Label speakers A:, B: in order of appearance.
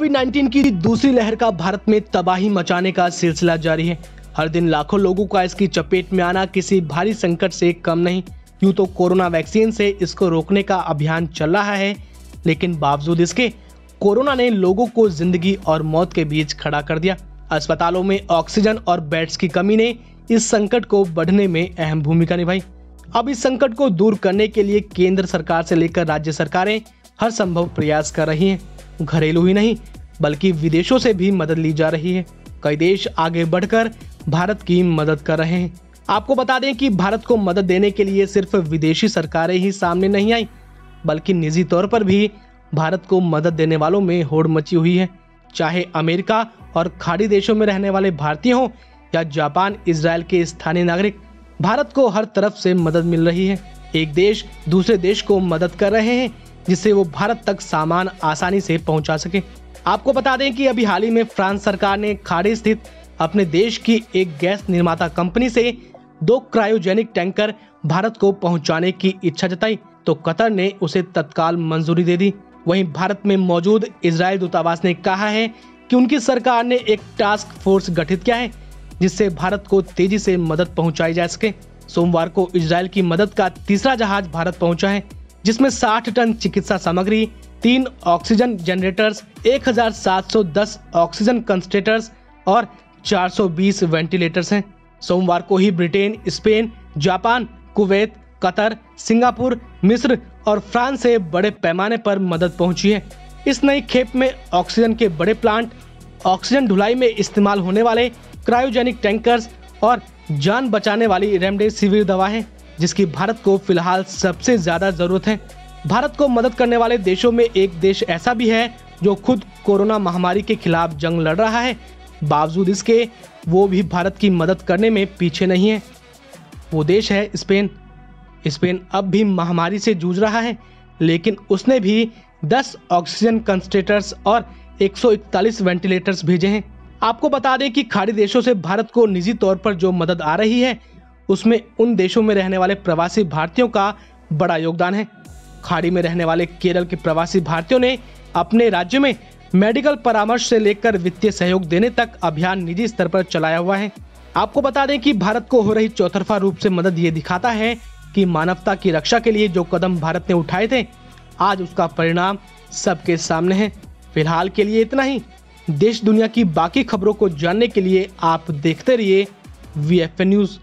A: Covid 19 की दूसरी लहर का भारत में तबाही मचाने का सिलसिला जारी है। हर दिन लाखों लोगों का इसकी चपेट में आना किसी भारी संकट से कम नहीं। यूँ तो कोरोना वैक्सीन से इसको रोकने का अभियान चल रहा है, लेकिन बावजूद इसके, कोरोना ने लोगों को ज़िंदगी और मौत के बीच खड़ा कर दिया। अस्पतालों में ऑक्सीजन और बेड्स की कमी ने इस संकट को बढ़ने में अहम भूमिका निभाई। अब इस संकट को दूर करने के लिए केंद्र सरकार से लेकर राज्य सरकारें हर संभव प्रयास कर रही हैं। घरेलू ही नहीं, बल्कि विदेशों से भी मदद ली जा रही है। कई देश आगे बढ़कर भारत की मदद कर रहे हैं। आपको बता दें कि भारत को मदद देने के लिए सिर्फ़ विदेशी सरकारें ही सामने नहीं आई, बल्कि निजी तौर पर भी भारत को मदद देने वालों में होड़ मची हुई है। चाहे अमेरिका और खाड़ी देशों में रहने वाले भारतीय हों या जापान इसराइल के स्थानीय नागरिक, भारत को हर तरफ़ से मदद मिल रही है। एक देश दूसरे देश को मदद कर रहे हैं जिससे वो भारत तक सामान आसानी से पहुँचा सके। आपको बता दें कि अभी हाल ही में फ्रांस सरकार ने खाड़ी स्थित अपने देश की एक गैस निर्माता कंपनी से दो क्रायोजेनिक टैंकर भारत को पहुँचाने की इच्छा जताई तो कतर ने उसे तत्काल मंजूरी दे दी। वहीं भारत में मौजूद इसराइल दूतावास ने कहा है कि उनकी सरकार ने एक टास्क फोर्स गठित किया है, जिससे भारत को तेज़ी से मदद पहुंचाई जा सके। सोमवार को इसराइल की मदद का तीसरा जहाज़ भारत पहुँचा है जिसमें 60 टन चिकित्सा सामग्री, तीन ऑक्सीजन जनरेटर्स 1710 ऑक्सीजन कंसंट्रेटर्स और 420 वेंटिलेटर्स हैं। सोमवार को ही Britain, Spain, Japan, Kuwait, Qatar, Singapore, मिस्र और फ्रांस से बड़े पैमाने पर मदद पहुँची है। इस नई खेप में ऑक्सीजन के बड़े प्लांट, ऑक्सीजन ढुलाई में इस्तेमाल होने वाले क्रायोजेनिक टैंकर्स और जान बचाने वाली रेमडेसिविर दवा है। जिसकी भारत को फ़िलहाल सबसे ज़्यादा ज़रूरत है। भारत को मदद करने वाले देशों में एक देश ऐसा भी है जो खुद कोरोना महामारी के खिलाफ जंग लड़ रहा है। बावजूद इसके, वो भी भारत की मदद करने में पीछे नहीं है। वो देश है स्पेन। स्पेन अब भी महामारी से जूझ रहा है, लेकिन उसने भी 10 ऑक्सीजन कंसंट्रेटर्स और 141 वेंटिलेटर्स भेजे हैं। आपको बता दें कि खाड़ी देशों से भारत को निजी तौर पर जो मदद आ रही है उसमें उन देशों में रहने वाले प्रवासी भारतीयों का बड़ा योगदान है। खाड़ी में रहने वाले केरल के प्रवासी भारतीयों ने अपने राज्य में मेडिकल परामर्श से लेकर वित्तीय सहयोग देने तक अभियान निजी स्तर पर चलाया हुआ है। आपको बता दें कि भारत को हो रही चौतरफा रूप से मदद ये दिखाता है कि मानवता की रक्षा के लिए जो कदम भारत ने उठाए थे, आज उसका परिणाम सबके सामने है। फ़िलहाल के लिए इतना ही। देश दुनिया की बाकी खबरों को जानने के लिए आप देखते रहिए वी न्यूज़।